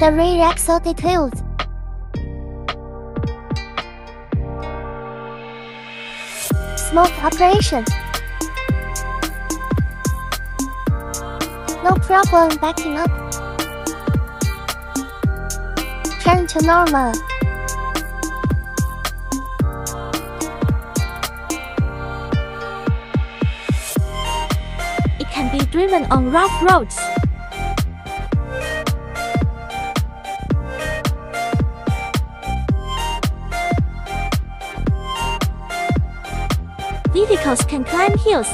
The rear axle details. Smooth operation. No problem backing up. Turn to normal. It can be driven on rough roads. Vehicles can climb hills